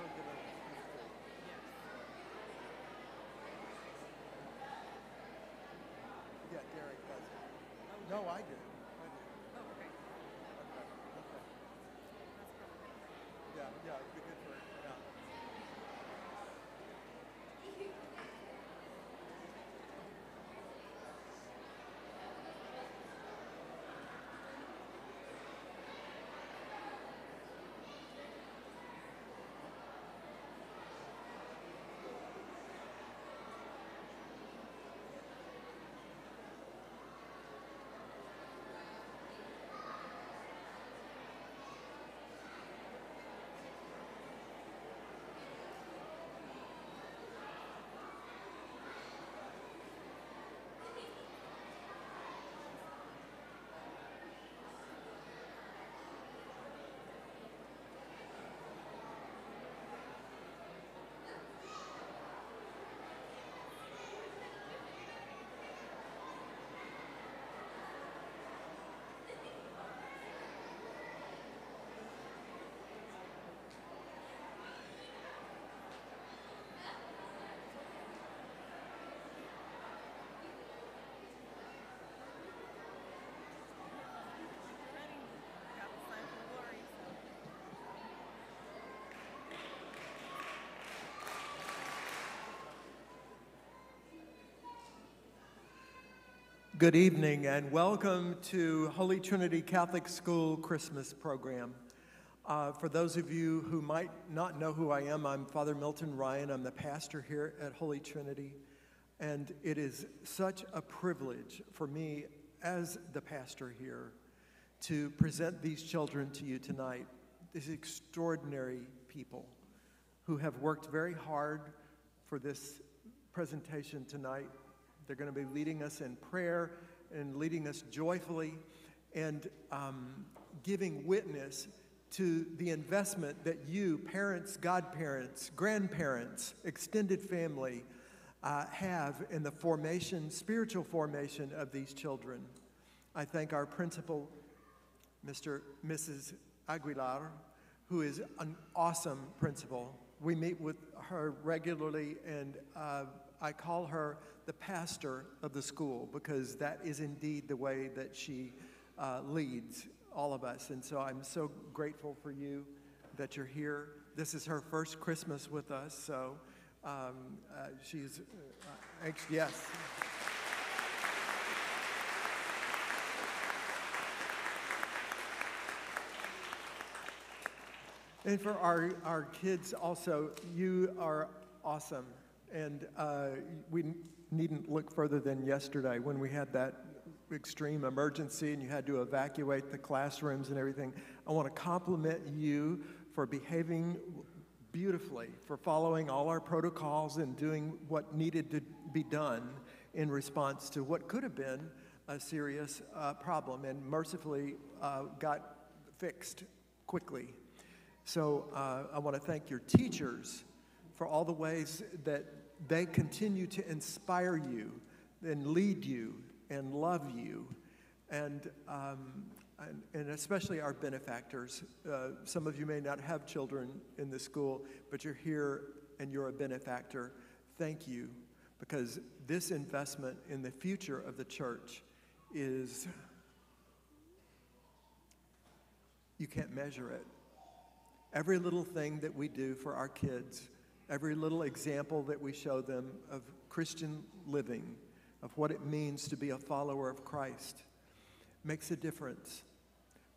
that'll give it. Yeah, Derek does. it. No, I do. I do. Oh, okay. Okay. Okay. Yeah, yeah, it'd be good for yeah. Good evening and welcome to Holy Trinity Catholic School Christmas program. Uh, for those of you who might not know who I am, I'm Father Milton Ryan. I'm the pastor here at Holy Trinity. And it is such a privilege for me as the pastor here to present these children to you tonight. These extraordinary people who have worked very hard for this presentation tonight. They're going to be leading us in prayer and leading us joyfully and um, giving witness to the investment that you, parents, godparents, grandparents, extended family, uh, have in the formation, spiritual formation of these children. I thank our principal, Mr. Mrs. Aguilar, who is an awesome principal. We meet with her regularly, and uh, I call her the pastor of the school because that is indeed the way that she uh, leads all of us. And so I'm so grateful for you that you're here. This is her first Christmas with us, so um, uh, she's uh, anxious. Yes. And for our, our kids also, you are awesome. And uh, we needn't look further than yesterday when we had that extreme emergency and you had to evacuate the classrooms and everything. I want to compliment you for behaving beautifully, for following all our protocols and doing what needed to be done in response to what could have been a serious uh, problem and mercifully uh, got fixed quickly. So uh, I want to thank your teachers for all the ways that they continue to inspire you and lead you and love you. And, um, and, and especially our benefactors. Uh, some of you may not have children in the school, but you're here and you're a benefactor. Thank you, because this investment in the future of the church is, you can't measure it. Every little thing that we do for our kids, every little example that we show them of Christian living, of what it means to be a follower of Christ, makes a difference.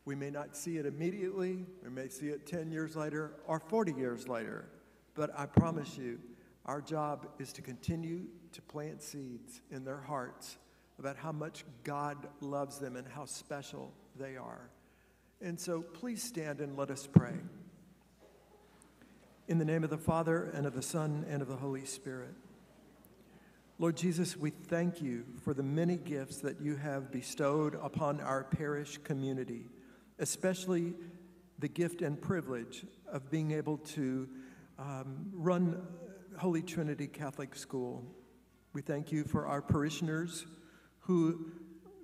We may not see it immediately, we may see it 10 years later or 40 years later, but I promise you, our job is to continue to plant seeds in their hearts about how much God loves them and how special they are. And so please stand and let us pray. In the name of the Father, and of the Son, and of the Holy Spirit. Lord Jesus, we thank you for the many gifts that you have bestowed upon our parish community, especially the gift and privilege of being able to um, run Holy Trinity Catholic School. We thank you for our parishioners who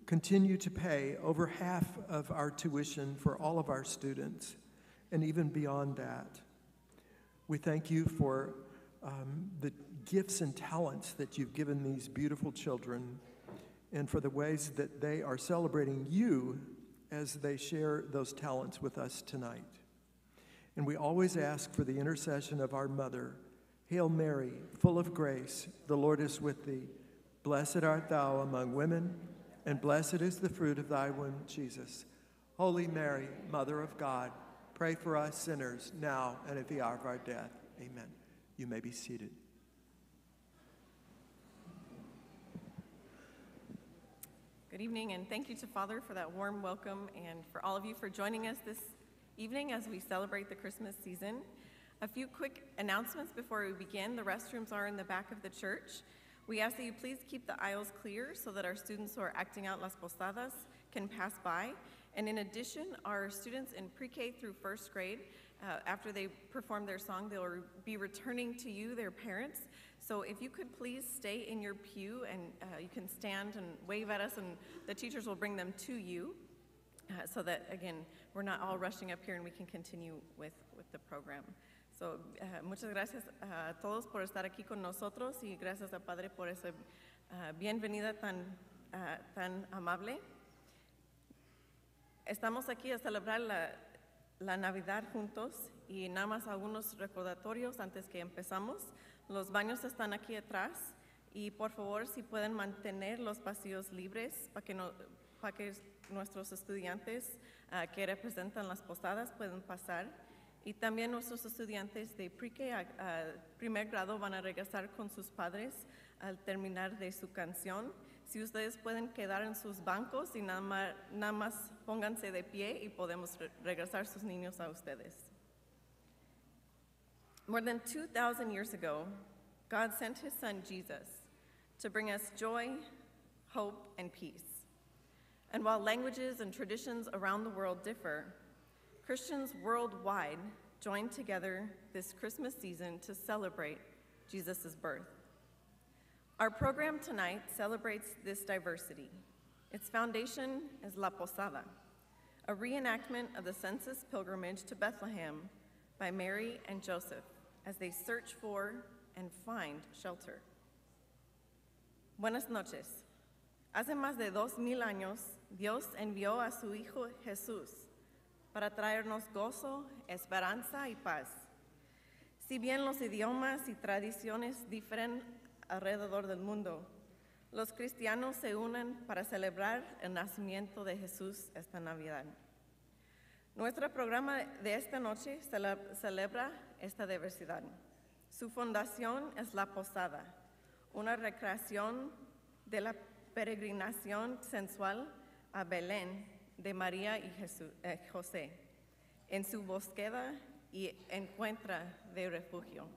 continue to pay over half of our tuition for all of our students, and even beyond that. We thank you for um, the gifts and talents that you've given these beautiful children and for the ways that they are celebrating you as they share those talents with us tonight. And we always ask for the intercession of our mother. Hail Mary, full of grace, the Lord is with thee. Blessed art thou among women, and blessed is the fruit of thy womb, Jesus. Holy Mary, Mother of God, pray for us sinners now and at the hour of our death. Amen. You may be seated. Good evening, and thank you to Father for that warm welcome and for all of you for joining us this evening as we celebrate the Christmas season. A few quick announcements before we begin. The restrooms are in the back of the church. We ask that you please keep the aisles clear so that our students who are acting out Las Posadas can pass by. And in addition, our students in pre-K through first grade, uh, after they perform their song, they'll re- be returning to you, their parents. So if you could please stay in your pew and uh, you can stand and wave at us, and the teachers will bring them to you, uh, so that again we're not all rushing up here and we can continue with with the program. So, uh, muchas gracias a todos por estar aquí con nosotros y gracias a Padre por esa uh, bienvenida tan, uh, tan amable. Estamos aquí a celebrar la, Navidad juntos y nada más algunos recordatorios antes que empezamos. Los baños están aquí atrás y por favor si pueden mantener los pasillos libres para que, nuestros estudiantes uh, que representan las posadas puedan pasar. Y también nuestros estudiantes de pre a, a primer grado van a regresar con sus padres al terminar de su canción. Si ustedes pueden quedar en sus bancos y nada más, nada más pónganse de pie y podemos re regresar sus niños a ustedes. More than 2,000 years ago, God sent his son Jesus to bring us joy, hope, and peace. And while languages and traditions around the world differ, Christians worldwide join together this Christmas season to celebrate Jesus' birth. Our program tonight celebrates this diversity. Its foundation is La Posada, a reenactment of the census pilgrimage to Bethlehem by Mary and Joseph as they search for and find shelter. Buenas noches. Hace más de dos mil años, Dios envió a su Hijo Jesús para traernos gozo, esperanza y paz. Si bien los idiomas y tradiciones difieren alrededor del mundo, los cristianos se unen para celebrar el nacimiento de Jesús esta Navidad. Nuestro programa de esta noche celebra esta diversidad. Su fundación es La Posada, una recreación de la peregrinación sensual a Belén de María y eh, José en su búsqueda y encuentra de refugio.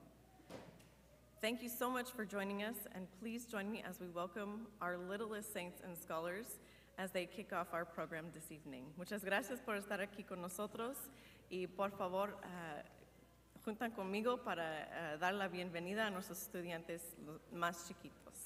Thank you so much for joining us, and please join me as we welcome our littlest saints and scholars as they kick off our program this evening. Muchas gracias por estar aquí con nosotros y por favor uh, juntan conmigo para uh, dar la bienvenida a nuestros estudiantes más chiquitos.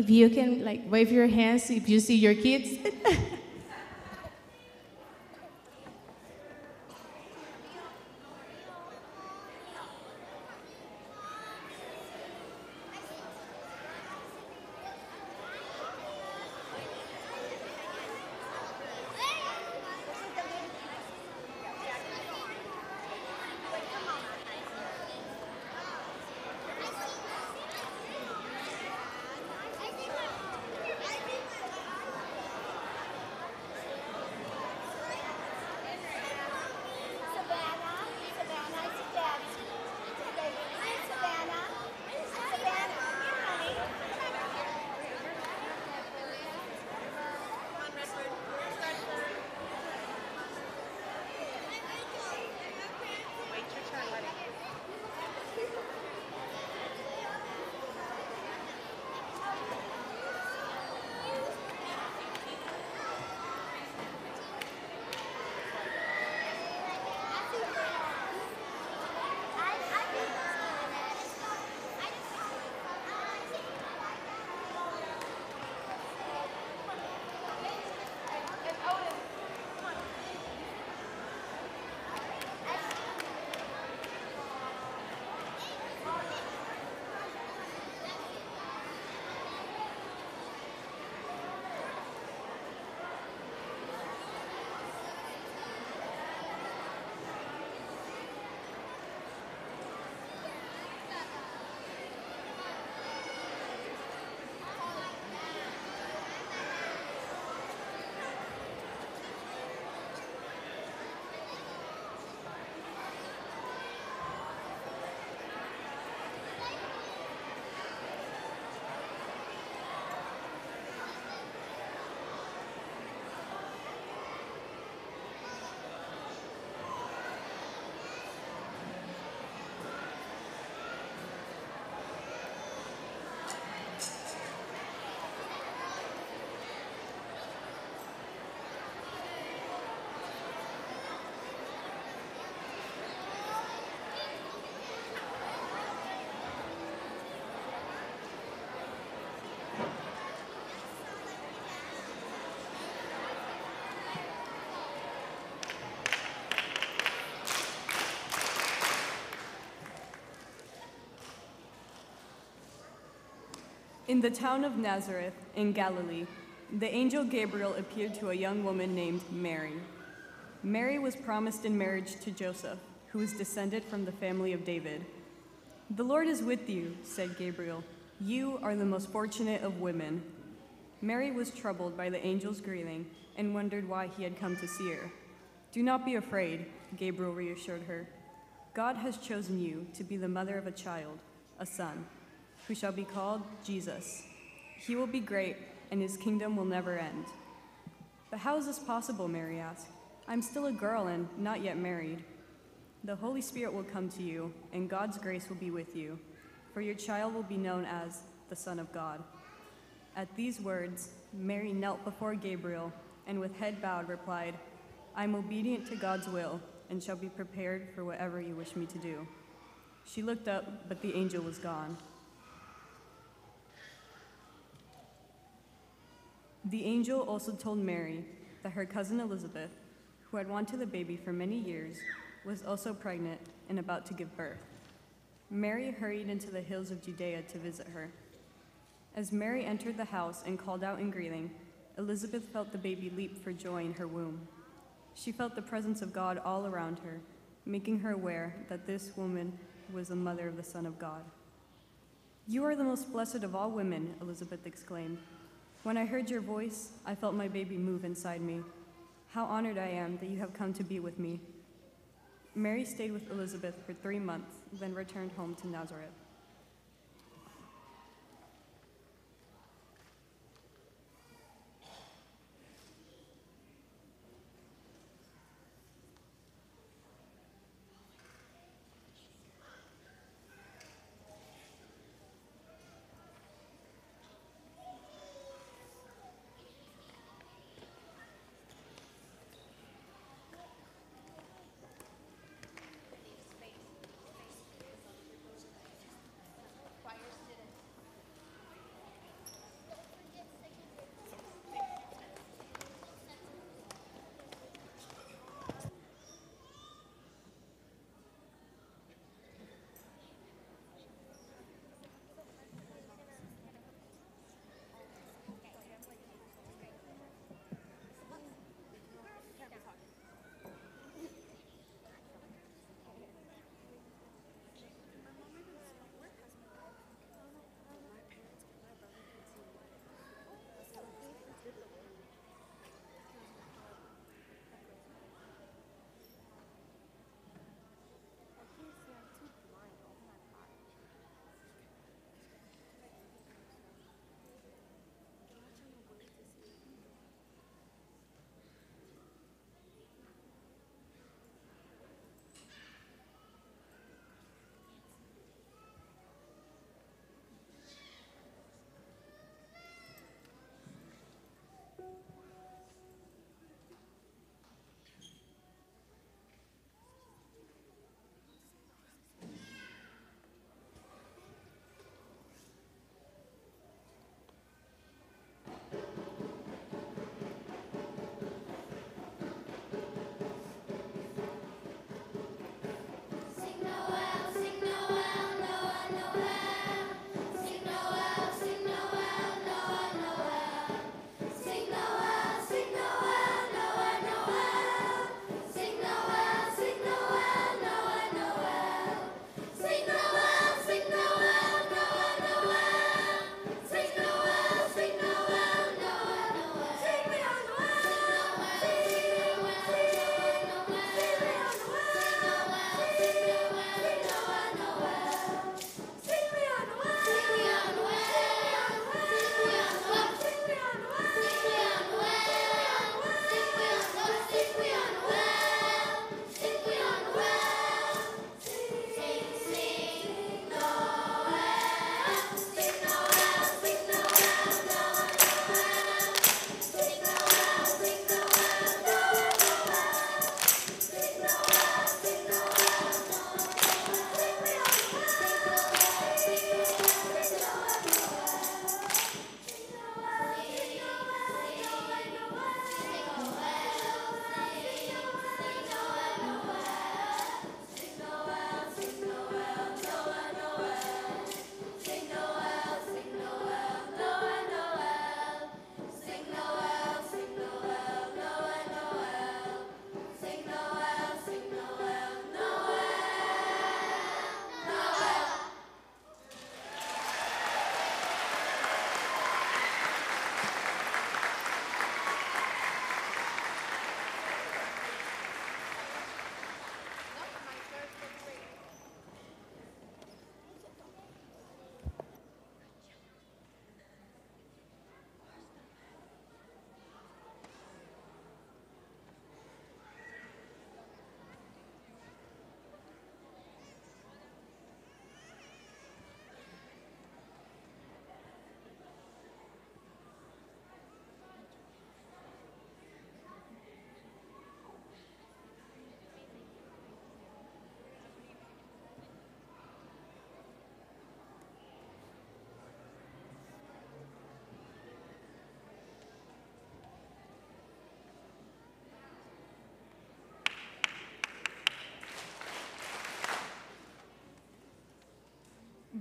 If you can like wave your hands if you see your kids. In the town of Nazareth in Galilee, the angel Gabriel appeared to a young woman named Mary. Mary was promised in marriage to Joseph, who was descended from the family of David. The Lord is with you, said Gabriel. You are the most fortunate of women. Mary was troubled by the angel's greeting and wondered why he had come to see her. Do not be afraid, Gabriel reassured her. God has chosen you to be the mother of a child, a son, who shall be called Jesus. He will be great, and his kingdom will never end. But how is this possible? Mary asked. I'm still a girl and not yet married. The Holy Spirit will come to you, and God's grace will be with you, for your child will be known as the Son of God. At these words, Mary knelt before Gabriel and with head bowed replied, I am obedient to God's will and shall be prepared for whatever you wish me to do. She looked up, but the angel was gone. The angel also told Mary that her cousin Elizabeth, who had wanted a baby for many years, was also pregnant and about to give birth. Mary hurried into the hills of Judea to visit her. As Mary entered the house and called out in greeting, Elizabeth felt the baby leap for joy in her womb. She felt the presence of God all around her, making her aware that this woman was the mother of the Son of God. You are the most blessed of all women, Elizabeth exclaimed. When I heard your voice, I felt my baby move inside me. How honored I am that you have come to be with me. Mary stayed with Elizabeth for three months, then returned home to Nazareth.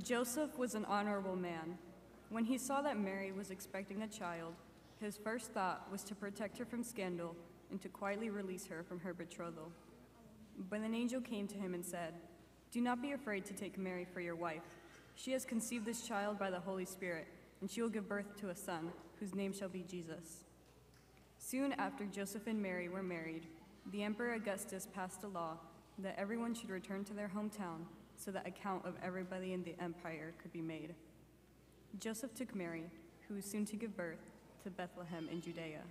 Joseph was an honorable man. When he saw that Mary was expecting a child, his first thought was to protect her from scandal and to quietly release her from her betrothal. But an angel came to him and said, Do not be afraid to take Mary for your wife. She has conceived this child by the Holy Spirit, and she will give birth to a son, whose name shall be Jesus. Soon after Joseph and Mary were married, the Emperor Augustus passed a law that everyone should return to their hometown so that a count of everybody in the empire could be made. Joseph took Mary, who was soon to give birth, to Bethlehem in Judea.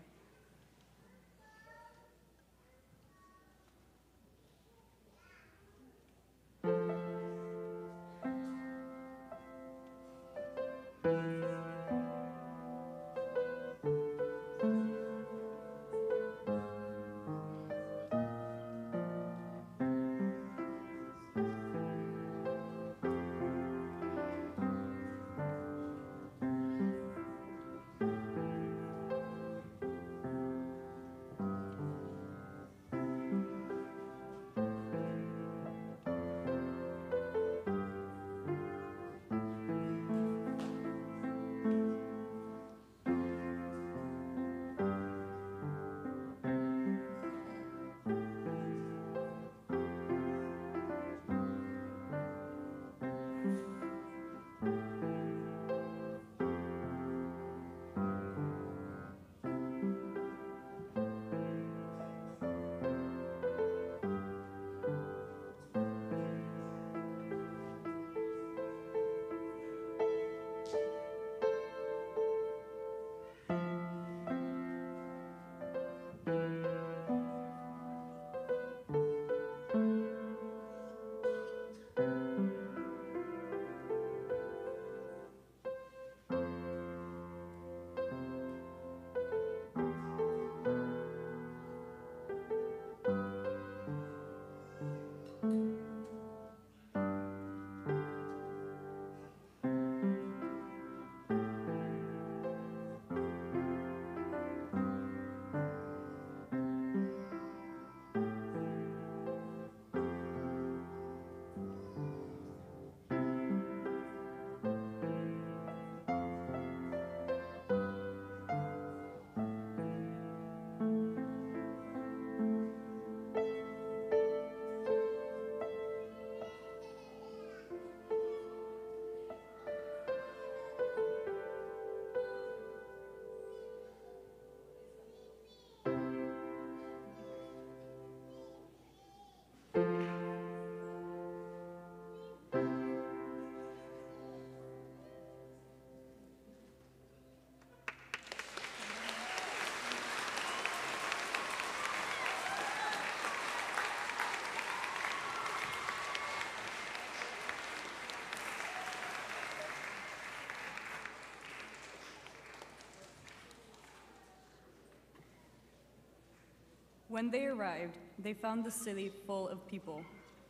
When they arrived, they found the city full of people.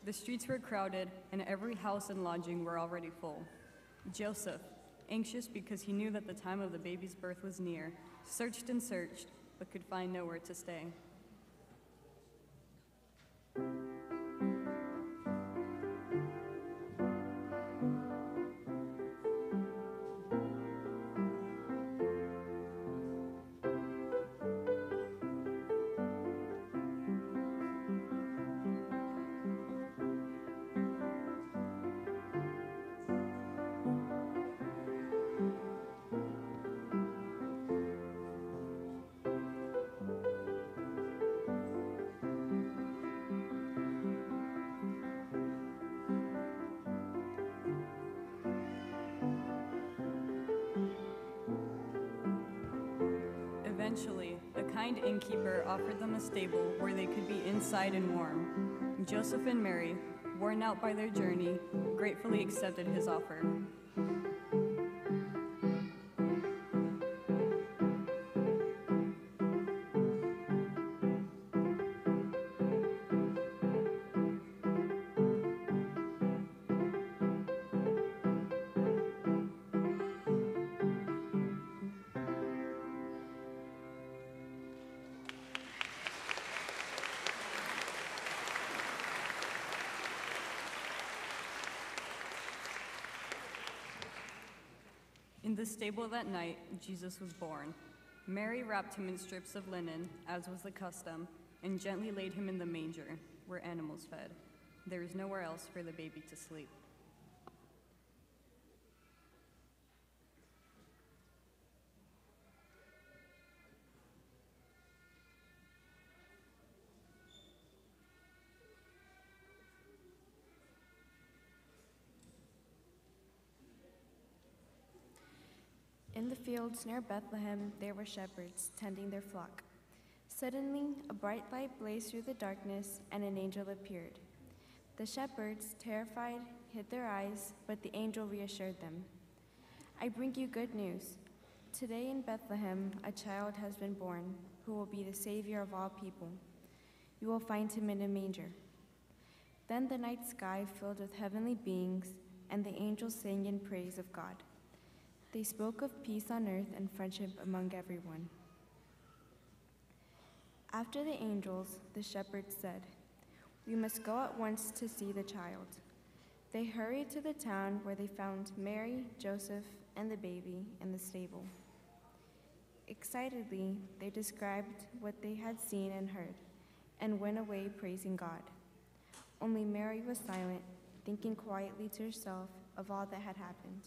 The streets were crowded, and every house and lodging were already full. Joseph, anxious because he knew that the time of the baby's birth was near, searched and searched, but could find nowhere to stay. Innkeeper offered them a stable where they could be inside and warm. Joseph and Mary, worn out by their journey, gratefully accepted his offer. Stable that night, Jesus was born. Mary wrapped him in strips of linen, as was the custom, and gently laid him in the manger, where animals fed. There was nowhere else for the baby to sleep. In the fields near Bethlehem, there were shepherds tending their flock. Suddenly, a bright light blazed through the darkness, and an angel appeared. The shepherds, terrified, hid their eyes, but the angel reassured them. I bring you good news. Today in Bethlehem, a child has been born who will be the Savior of all people. You will find him in a manger. Then the night sky filled with heavenly beings, and the angels sang in praise of God. They spoke of peace on earth and friendship among everyone. After the angels, the shepherds said, We must go at once to see the child. They hurried to the town where they found Mary, Joseph, and the baby in the stable. Excitedly, they described what they had seen and heard, and went away praising God. Only Mary was silent, thinking quietly to herself of all that had happened.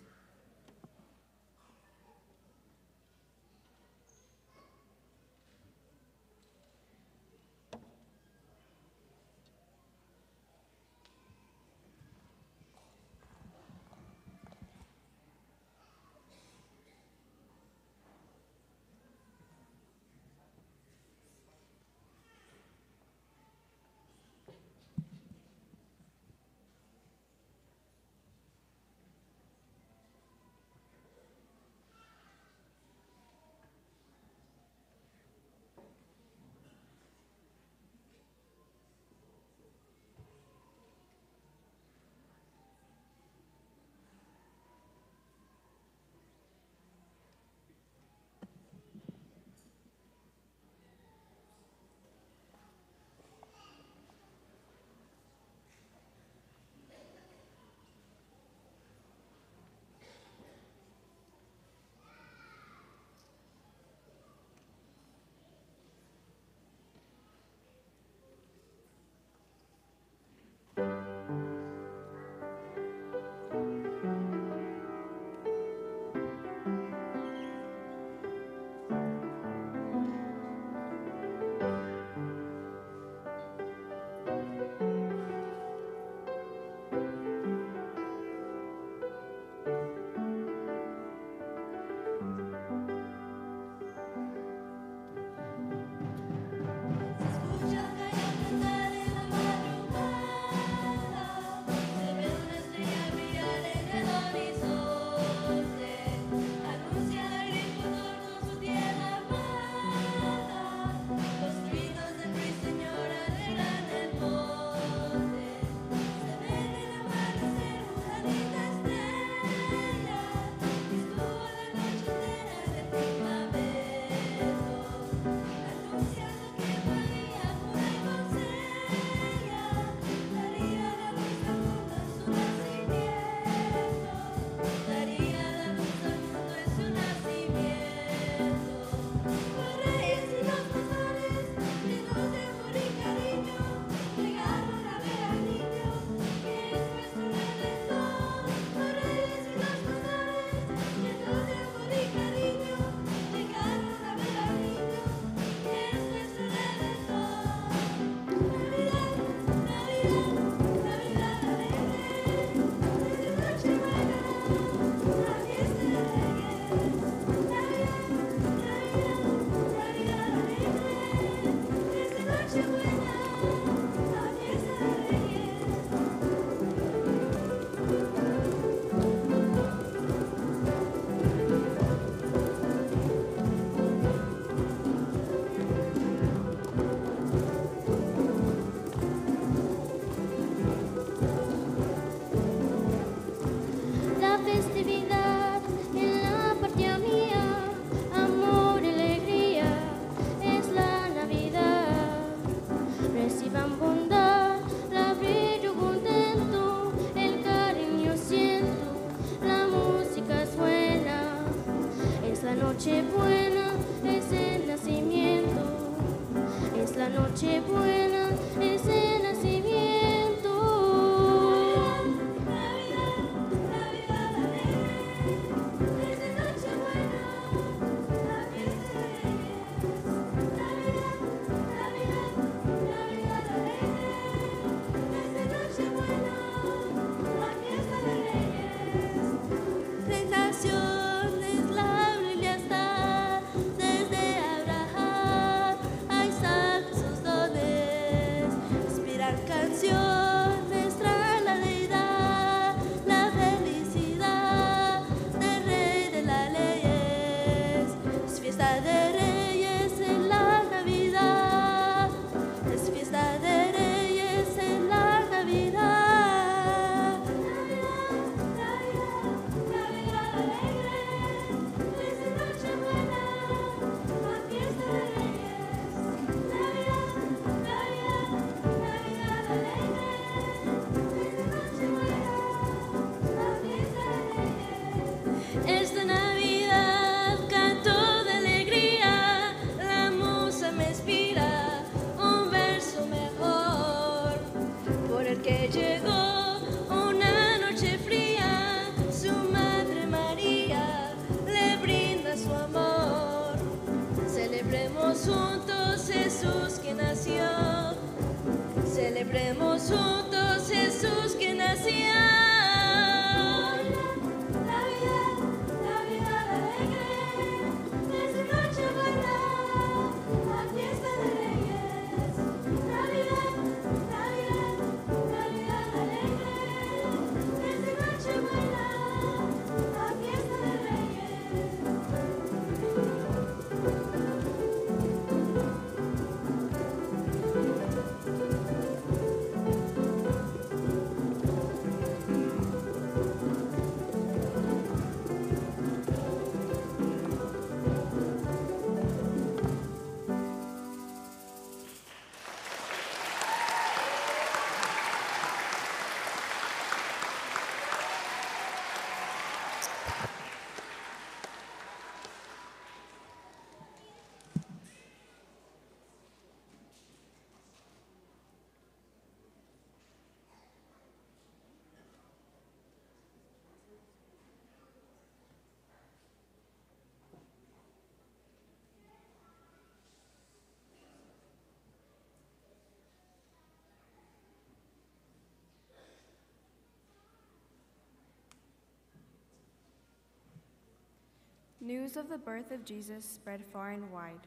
News of the birth of Jesus spread far and wide.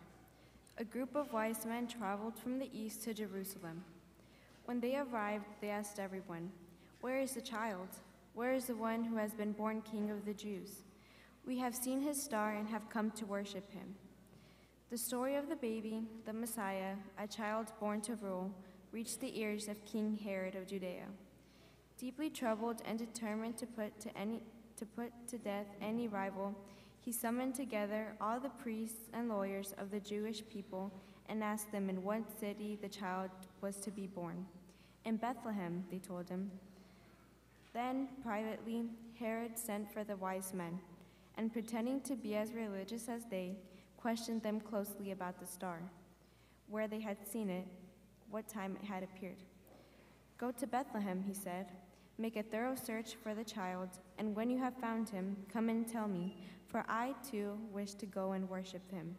A group of wise men traveled from the east to Jerusalem. When they arrived, they asked everyone, Where is the child? Where is the one who has been born king of the Jews? We have seen his star and have come to worship him. The story of the baby, the Messiah, a child born to rule, reached the ears of King Herod of Judea. Deeply troubled and determined to put to, any, to put to death any rival, he summoned together all the priests and lawyers of the Jewish people and asked them in what city the child was to be born. In Bethlehem, they told him. Then, privately, Herod sent for the wise men, and pretending to be as religious as they, questioned them closely about the star, where they had seen it, what time it had appeared. Go to Bethlehem, he said. Make a thorough search for the child, and when you have found him, come and tell me, for I too wish to go and worship him.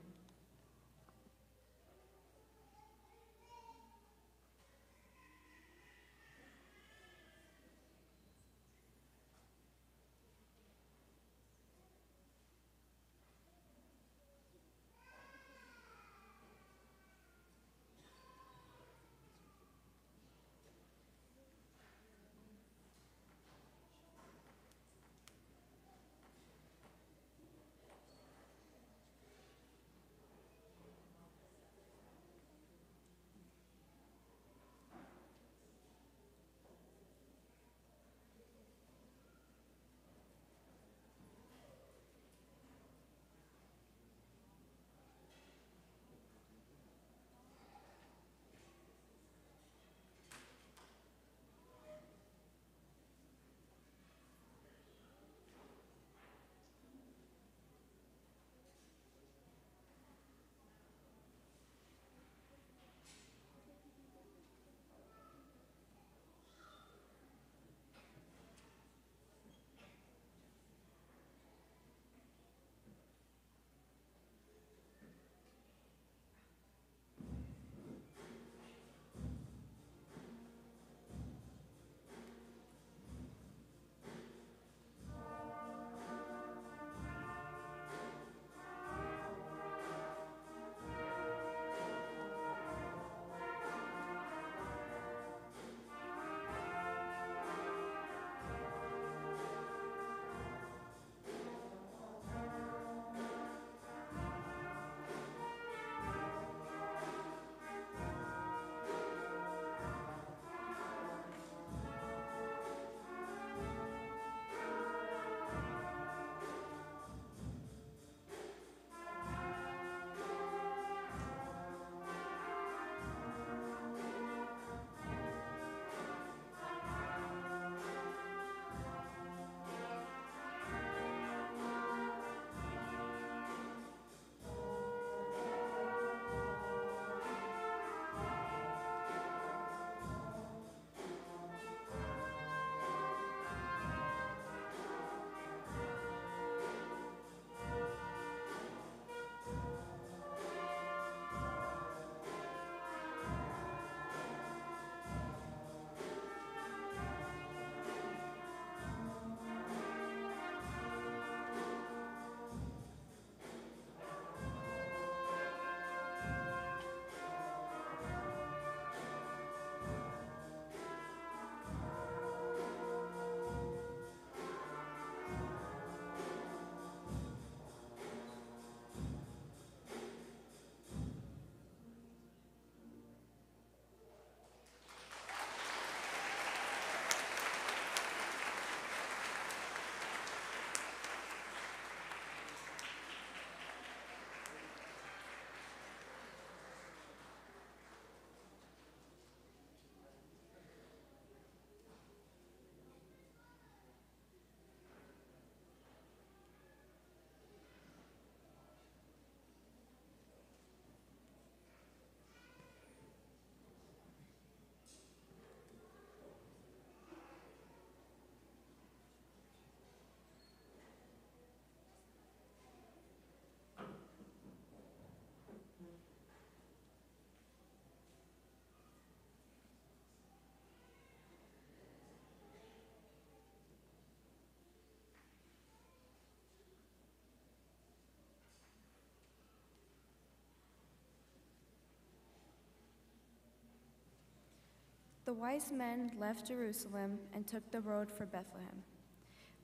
The wise men left Jerusalem and took the road for Bethlehem.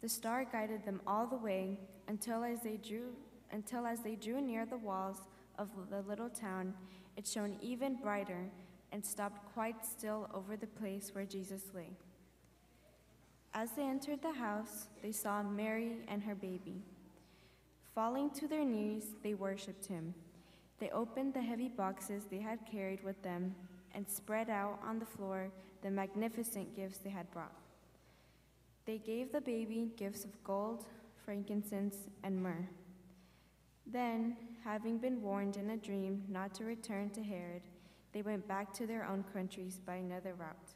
The star guided them all the way until as they drew until as they drew near the walls of the little town, it shone even brighter and stopped quite still over the place where Jesus lay. As they entered the house, they saw Mary and her baby. Falling to their knees, they worshipped him. They opened the heavy boxes they had carried with them and spread out on the floor the magnificent gifts they had brought. They gave the baby gifts of gold, frankincense, and myrrh. Then, having been warned in a dream not to return to Herod, they went back to their own countries by another route.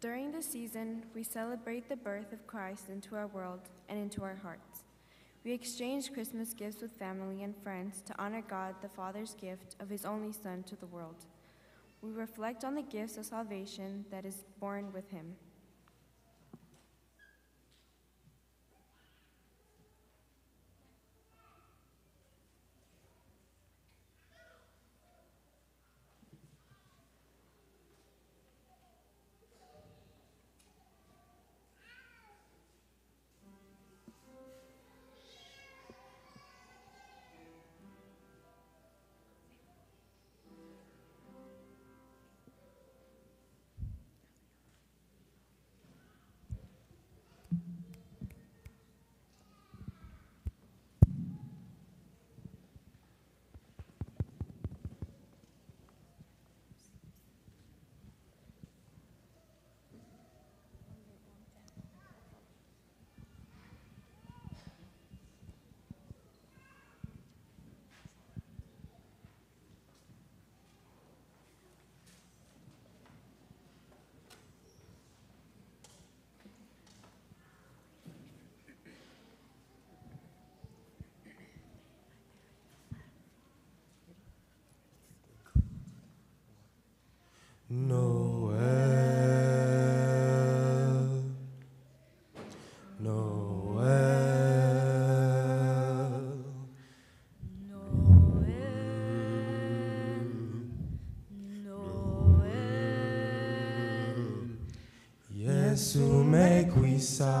During the season, we celebrate the birth of Christ into our world and into our hearts. We exchange Christmas gifts with family and friends to honor God, the Father's gift of His only Son to the world. We reflect on the gifts of salvation that is born with Him. Noel, Noel, Yesu mekwisa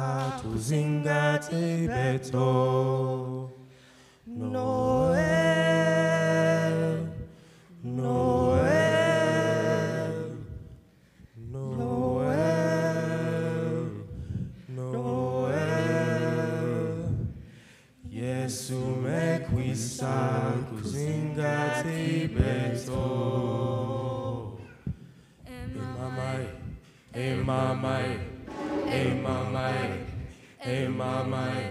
tuzingate beto. Emamai, emamai, emamai, emamai,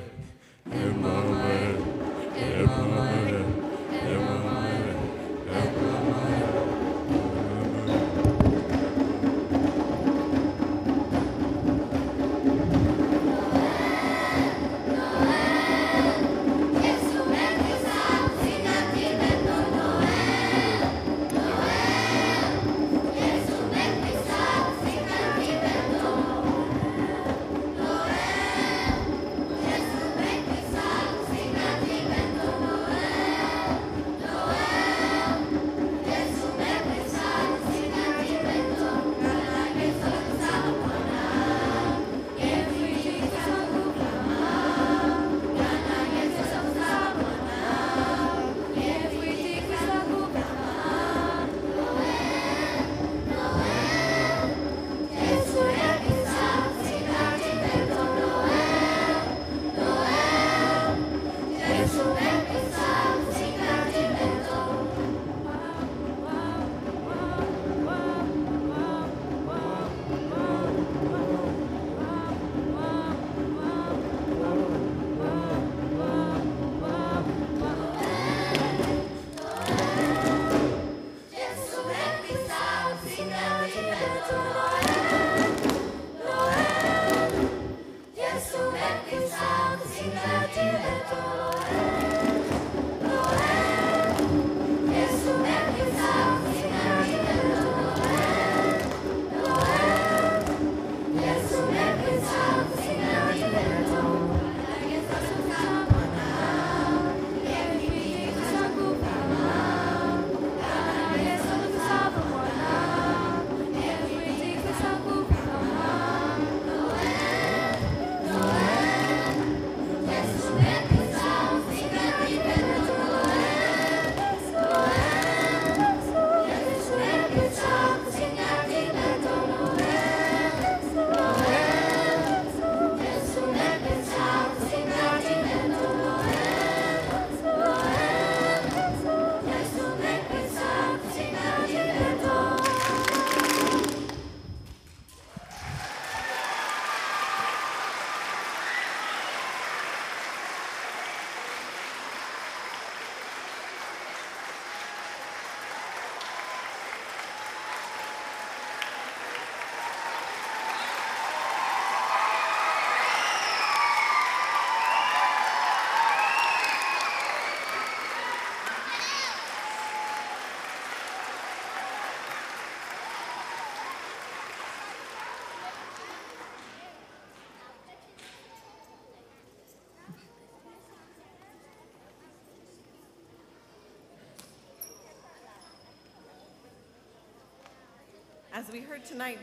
As we heard tonight,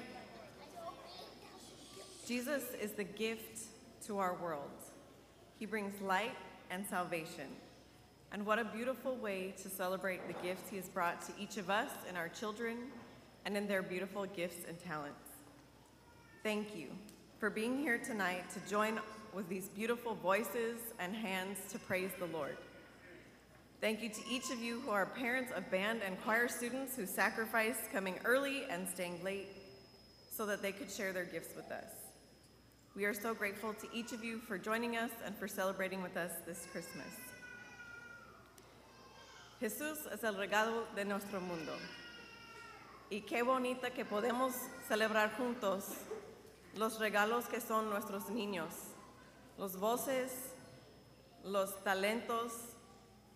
Jesus is the gift to our world. He brings light and salvation. And what a beautiful way to celebrate the gifts He has brought to each of us and our children and in their beautiful gifts and talents. Thank you for being here tonight to join with these beautiful voices and hands to praise the Lord. Thank you to each of you who are parents of band and choir students who sacrificed coming early and staying late so that they could share their gifts with us. We are so grateful to each of you for joining us and for celebrating with us this Christmas. Jesús es el regalo de nuestro mundo. Y qué bonita que podemos celebrar juntos los regalos que son nuestros niños, los voces, los talentos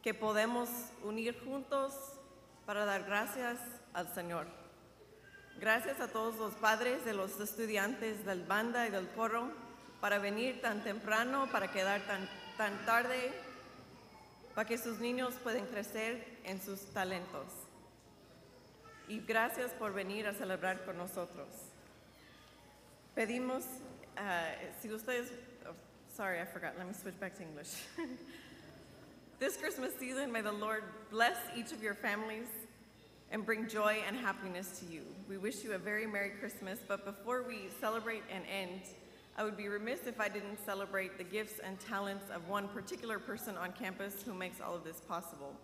que podemos unir juntos para dar gracias al Señor. Gracias a todos los padres de los estudiantes del banda y del coro para venir tan temprano, para quedar tan, tan tarde, para que sus niños puedan crecer en sus talentos. Y gracias por venir a celebrar con nosotros. Pedimos, uh, si ustedes, oh, sorry, I forgot, let me switch back to English. this Christmas season, may the Lord bless each of your families and bring joy and happiness to you. We wish you a very Merry Christmas, but before we celebrate and end, I would be remiss if I didn't celebrate the gifts and talents of one particular person on campus who makes all of this possible.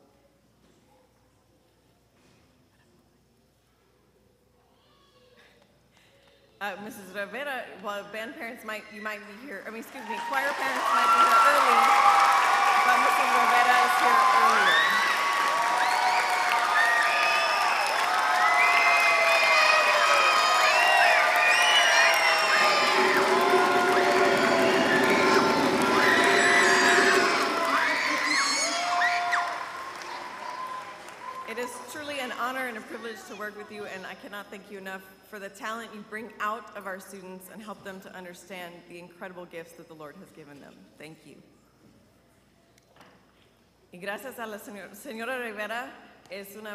Uh, Mrs. Rivera, well, band parents might, you might be here, I mean, excuse me, choir parents might be here early. Is here earlier. It is truly an honor and a privilege to work with you, and I cannot thank you enough for the talent you bring out of our students and help them to understand the incredible gifts that the Lord has given them. Thank you. Y gracias a la señor- señora Rivera, es un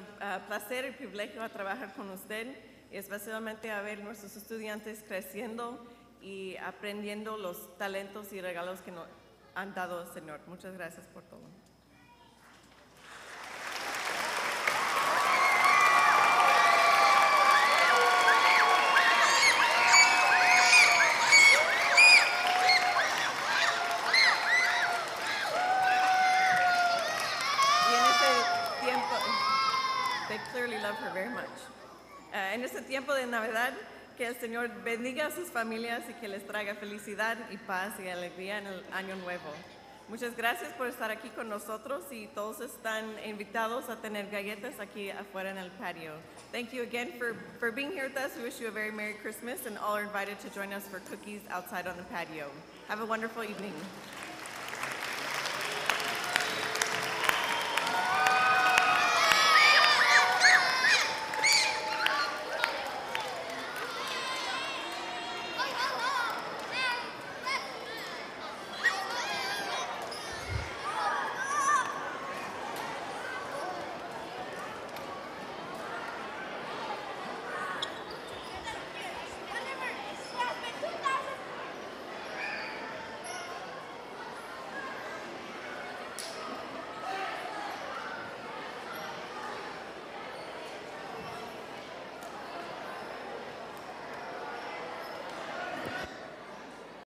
placer y privilegio a trabajar con usted y especialmente a ver nuestros estudiantes creciendo y aprendiendo los talentos y regalos que nos han dado el Señor. Muchas gracias por todo. Y en ese tiempo, they clearly love her very much. Ah, en este tiempo de Navidad, que Señor bendiga a sus familias y que les traiga felicidad y paz y alegría en el año nuevo. Muchas gracias por estar aquí con nosotros y todos están invitados a tener galletas aquí afuera en el patio. Thank you again for, for being here with us. We wish you a very Merry Christmas and all are invited to join us for cookies outside on the patio. Have a wonderful evening.